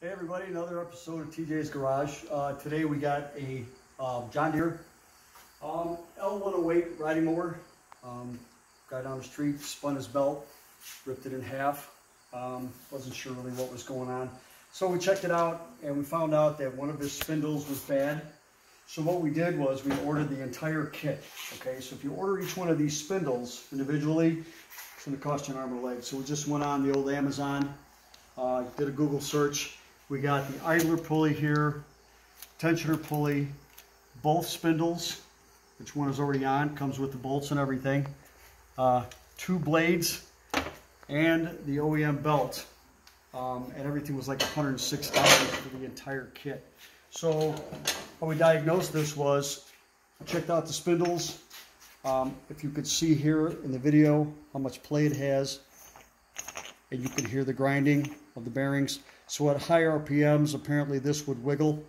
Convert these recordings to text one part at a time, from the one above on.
Hey everybody, another episode of TJ's Garage. Uh, today we got a uh, John Deere um, L108 riding mower. Um, guy down the street spun his belt, ripped it in half. Um, wasn't sure really what was going on. So we checked it out and we found out that one of his spindles was bad. So what we did was we ordered the entire kit. Okay, so if you order each one of these spindles individually, it's to cost you an arm and a leg. So we just went on the old Amazon, uh, did a Google search, we got the idler pulley here, tensioner pulley, both spindles, which one is already on, comes with the bolts and everything, uh, two blades, and the OEM belt. Um, and everything was like $106 for the entire kit. So how we diagnosed this was, checked out the spindles. Um, if you could see here in the video how much play it has, and you can hear the grinding of the bearings. So at high RPMs, apparently this would wiggle,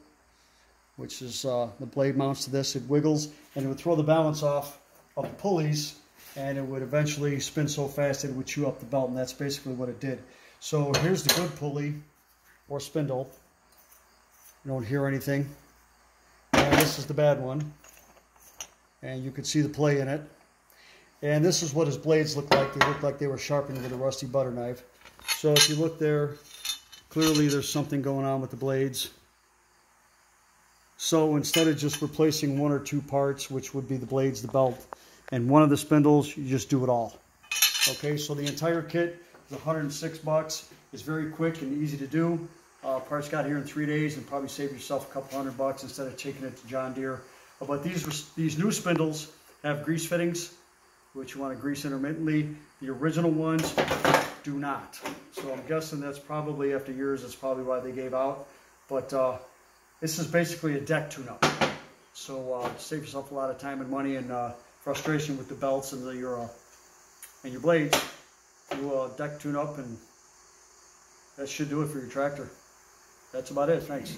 which is uh, the blade mounts to this. It wiggles and it would throw the balance off of the pulleys and it would eventually spin so fast it would chew up the belt and that's basically what it did. So here's the good pulley or spindle. You don't hear anything. And this is the bad one. And you can see the play in it. And this is what his blades look like. They look like they were sharpened with a rusty butter knife. So if you look there, Clearly there's something going on with the blades. So instead of just replacing one or two parts, which would be the blades, the belt, and one of the spindles, you just do it all. Okay, so the entire kit is 106 bucks. It's very quick and easy to do. Uh, parts got here in three days and probably save yourself a couple hundred bucks instead of taking it to John Deere. But these, these new spindles have grease fittings, which you want to grease intermittently. The original ones do not. So I'm guessing that's probably after years, that's probably why they gave out. But uh, this is basically a deck tune-up. So uh, save yourself a lot of time and money and uh, frustration with the belts and the, your uh, and your blades. Do a deck tune-up and that should do it for your tractor. That's about it. Thanks.